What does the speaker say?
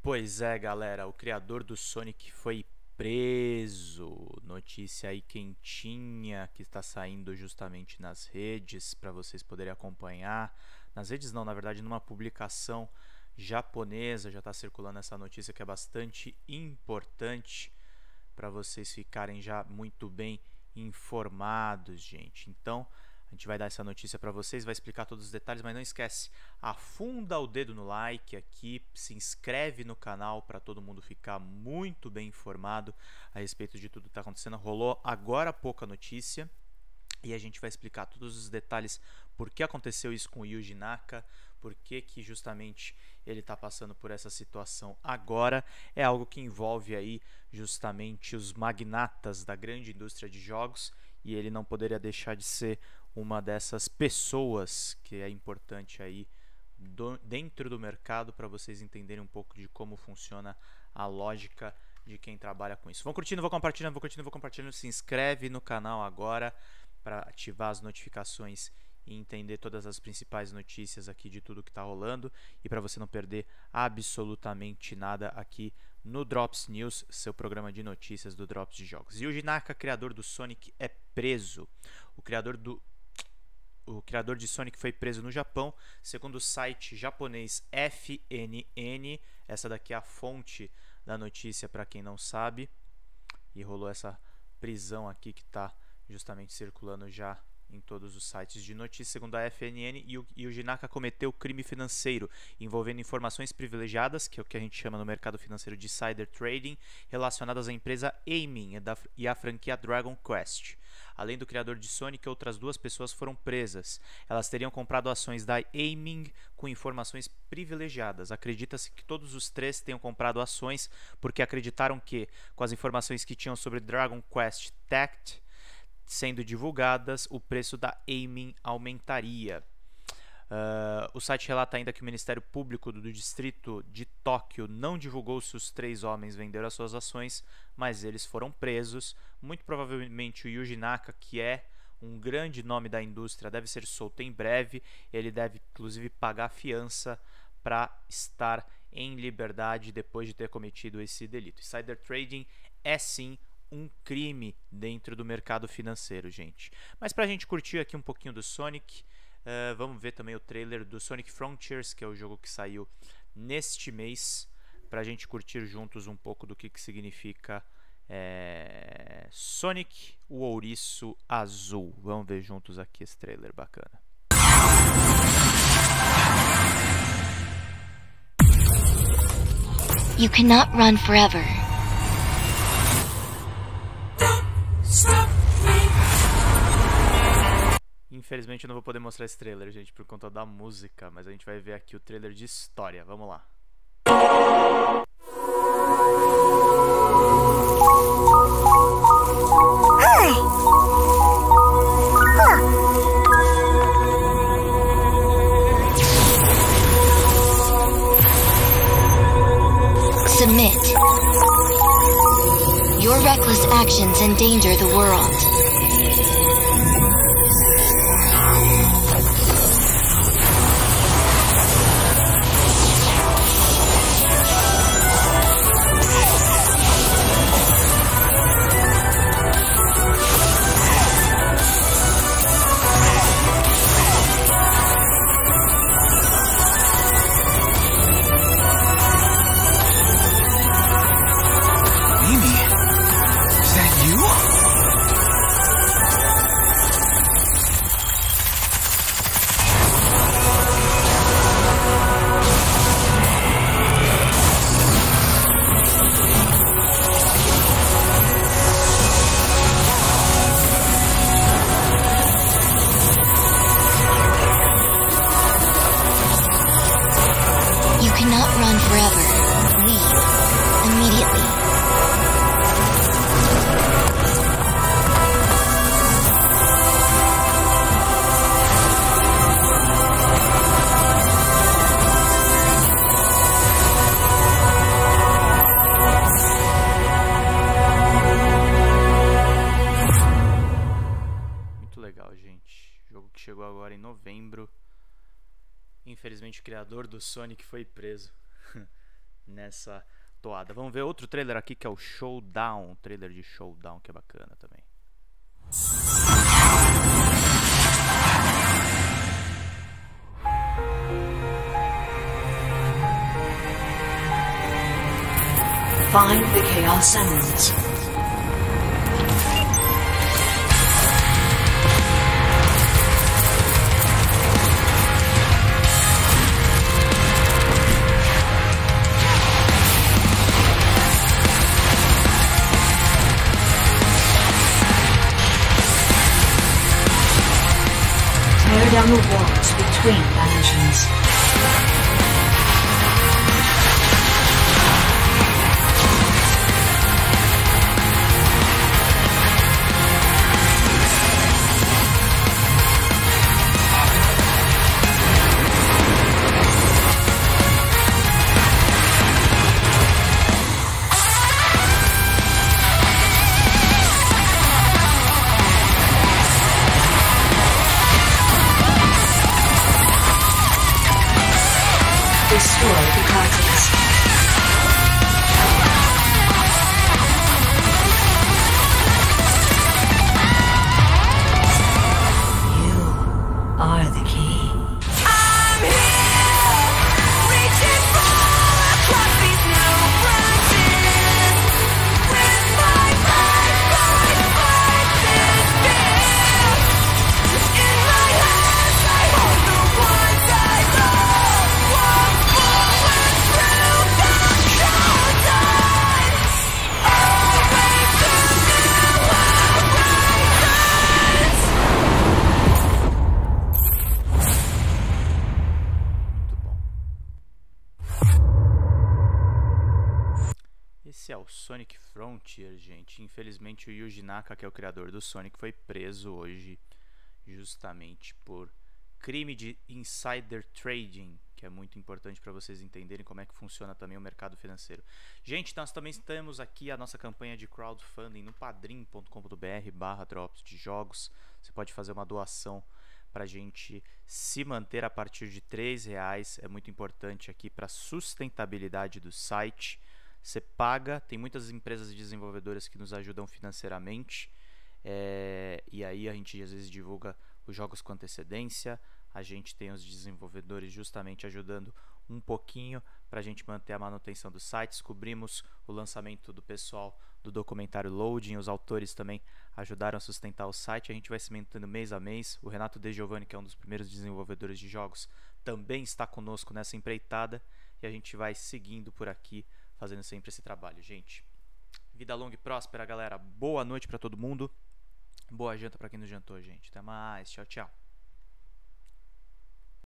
Pois é, galera, o criador do Sonic foi preso. Notícia aí quentinha que está saindo justamente nas redes para vocês poderem acompanhar. Nas redes não, na verdade, numa publicação japonesa já está circulando essa notícia que é bastante importante para vocês ficarem já muito bem informados, gente. Então, a gente vai dar essa notícia para vocês, vai explicar todos os detalhes, mas não esquece, afunda o dedo no like aqui, se inscreve no canal para todo mundo ficar muito bem informado a respeito de tudo que está acontecendo. Rolou agora pouca notícia e a gente vai explicar todos os detalhes por que aconteceu isso com o Yuji Naka, por que, que justamente ele está passando por essa situação agora. É algo que envolve aí justamente os magnatas da grande indústria de jogos e ele não poderia deixar de ser uma dessas pessoas que é importante aí do, dentro do mercado para vocês entenderem um pouco de como funciona a lógica de quem trabalha com isso. Vão curtindo, vão compartilhando, vão curtindo, vão compartilhando. Se inscreve no canal agora para ativar as notificações e entender todas as principais notícias aqui de tudo que está rolando e para você não perder absolutamente nada aqui no Drops News, seu programa de notícias do Drops de Jogos. Yuji Naka, criador do Sonic, é preso. O criador do o criador de Sonic foi preso no Japão, segundo o site japonês FNN. Essa daqui é a fonte da notícia para quem não sabe. E rolou essa prisão aqui que está justamente circulando já em todos os sites de notícias. Segundo a FNN, Yuji Naka cometeu crime financeiro envolvendo informações privilegiadas, que é o que a gente chama no mercado financeiro de insider trading, relacionadas à empresa Aiming e à franquia Dragon Quest. Além do criador de Sonic, outras duas pessoas foram presas. Elas teriam comprado ações da Aiming com informações privilegiadas. Acredita-se que todos os três tenham comprado ações porque acreditaram que, com as informações que tinham sobre Dragon Quest Tact, sendo divulgadas, o preço da Aiming aumentaria. Uh, o site relata ainda que o Ministério Público do Distrito de Tóquio não divulgou se os três homens venderam as suas ações, mas eles foram presos. Muito provavelmente o Yuji Naka, que é um grande nome da indústria, deve ser solto em breve. Ele deve, inclusive, pagar fiança para estar em liberdade depois de ter cometido esse delito. Insider trading é sim um crime dentro do mercado financeiro, gente. Mas para a gente curtir aqui um pouquinho do Sonic, uh, vamos ver também o trailer do Sonic Frontiers, que é o jogo que saiu neste mês, para a gente curtir juntos um pouco do que, que significa é, Sonic, o ouriço azul. Vamos ver juntos aqui esse trailer bacana. You cannot run forever. Infelizmente eu não vou poder mostrar esse trailer, gente, por conta da música, mas a gente vai ver aqui o trailer de história. Vamos lá. Submit. Your reckless actions endanger the world. Yeah. Infelizmente o criador do Sonic foi preso. nessa toada. Vamos ver outro trailer aqui que é o Showdown, trailer de Showdown que é bacana também. Find the Chaos Emeralds. Down the walls between dimensions. Destroy the. You are the key. Sonic Frontier, gente. Infelizmente o Yuji Naka, que é o criador do Sonic, foi preso hoje justamente por crime de insider trading, que é muito importante para vocês entenderem como é que funciona também o mercado financeiro. Gente, nós também temos aqui a nossa campanha de crowdfunding no padrim.com.br barra drops de jogos. Você pode fazer uma doação para a gente se manter a partir de R$ reais é muito importante aqui para a sustentabilidade do site. Você paga, tem muitas empresas desenvolvedoras que nos ajudam financeiramente é, e aí a gente às vezes divulga os jogos com antecedência. A gente tem os desenvolvedores justamente ajudando um pouquinho para a gente manter a manutenção do site. Descobrimos o lançamento do pessoal do documentário Loading, os autores também ajudaram a sustentar o site. A gente vai se mantendo mês a mês. O Renato De Giovanni, que é um dos primeiros desenvolvedores de jogos, também está conosco nessa empreitada e a gente vai seguindo por aqui, fazendo sempre esse trabalho, gente. Vida longa e próspera, galera. Boa noite para todo mundo. Boa janta para quem não jantou, gente. Até mais. Tchau, tchau.